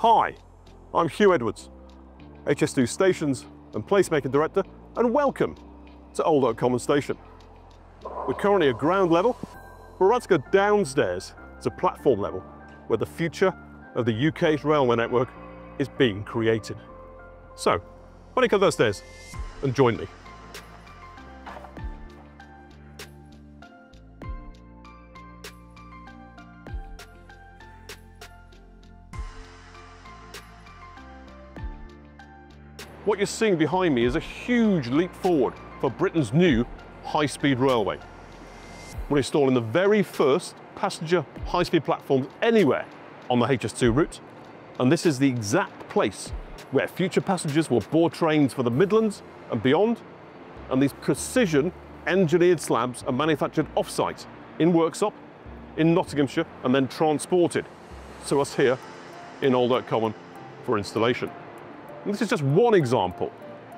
Hi, I'm Hugh Edwards, HS2 Stations and Placemaking Director, and welcome to Old Oak Common Station. We're currently at ground level. We're about to go downstairs to platform level, where the future of the UK's railway network is being created. So, why don't you come downstairs and join me? What you're seeing behind me is a huge leap forward for Britain's new high-speed railway. We're installing the very first passenger high-speed platforms anywhere on the HS2 route, and this is the exact place where future passengers will board trains for the Midlands and beyond, and these precision engineered slabs are manufactured off-site in workshop in Nottinghamshire and then transported to us here in Old Oak Common for installation. And this is just one example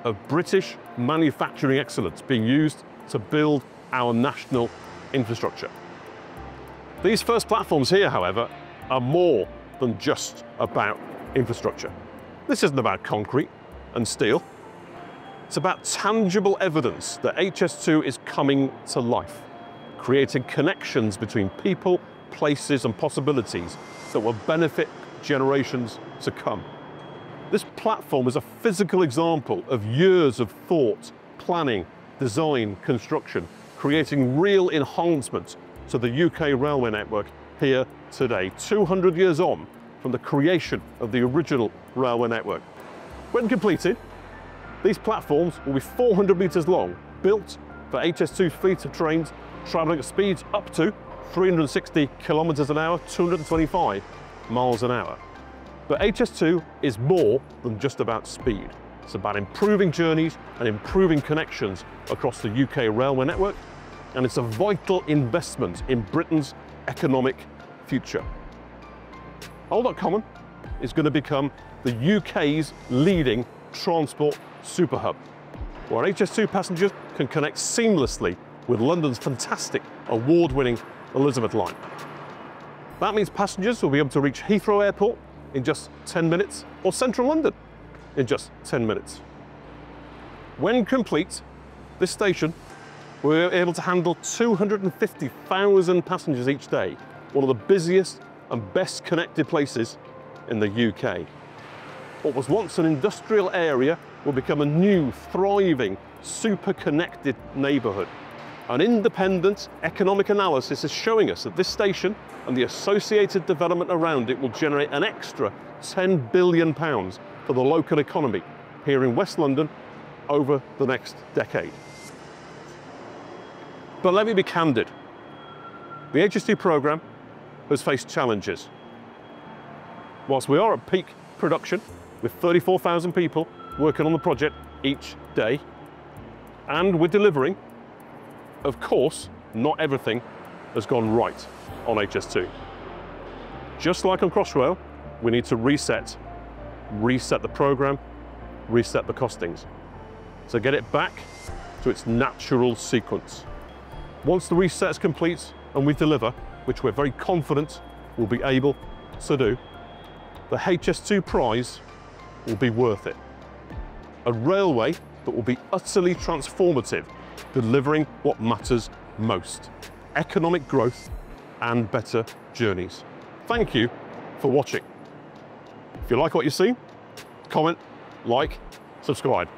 of British manufacturing excellence being used to build our national infrastructure. These first platforms here, however, are more than just about infrastructure. This isn't about concrete and steel. It's about tangible evidence that HS2 is coming to life, creating connections between people, places and possibilities that will benefit generations to come. This platform is a physical example of years of thought, planning, design, construction, creating real enhancements to the UK railway network here today, 200 years on from the creation of the original railway network. When completed, these platforms will be 400 metres long, built for HS2 fleet of trains travelling at speeds up to 360 kilometres an hour, 225 miles an hour. But HS2 is more than just about speed. It's about improving journeys and improving connections across the UK railway network, and it's a vital investment in Britain's economic future. Old Common is going to become the UK's leading transport superhub, where HS2 passengers can connect seamlessly with London's fantastic award-winning Elizabeth line. That means passengers will be able to reach Heathrow Airport in just 10 minutes or central London in just 10 minutes. When complete, this station will be able to handle 250,000 passengers each day, one of the busiest and best connected places in the UK. What was once an industrial area will become a new, thriving, super connected neighbourhood. An independent economic analysis is showing us that this station and the associated development around it will generate an extra 10 billion pounds for the local economy here in West London over the next decade. But let me be candid. The HS2 programme has faced challenges. Whilst we are at peak production with 34,000 people working on the project each day, and we're delivering of course, not everything has gone right on HS2. Just like on Crossrail, we need to reset, reset the program, reset the costings. So get it back to its natural sequence. Once the reset is complete and we deliver, which we're very confident we'll be able to do, the HS2 prize will be worth it. A railway that will be utterly transformative delivering what matters most, economic growth and better journeys. Thank you for watching. If you like what you see, comment, like, subscribe.